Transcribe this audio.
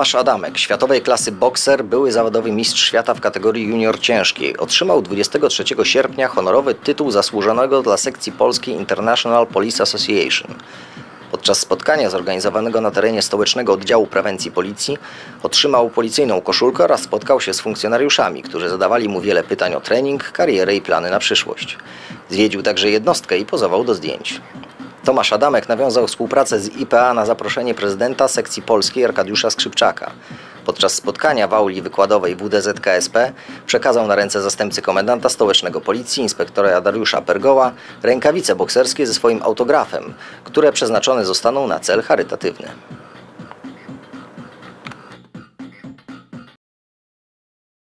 Tomasz Adamek, światowej klasy bokser, były zawodowy mistrz świata w kategorii junior ciężkiej, otrzymał 23 sierpnia honorowy tytuł zasłużonego dla sekcji polskiej International Police Association. Podczas spotkania zorganizowanego na terenie stołecznego oddziału prewencji policji otrzymał policyjną koszulkę oraz spotkał się z funkcjonariuszami, którzy zadawali mu wiele pytań o trening, karierę i plany na przyszłość. Zwiedził także jednostkę i pozował do zdjęć. Tomasz Adamek nawiązał współpracę z IPA na zaproszenie prezydenta sekcji polskiej Arkadiusza Skrzypczaka. Podczas spotkania w auli wykładowej WDZ-KSP przekazał na ręce zastępcy komendanta stołecznego policji, inspektora Dariusza Pergoła, rękawice bokserskie ze swoim autografem, które przeznaczone zostaną na cel charytatywny.